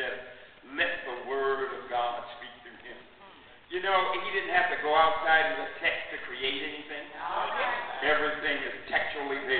just let the word of God speak through him. You know, he didn't have to go outside and the text to create anything. Everything is textually there.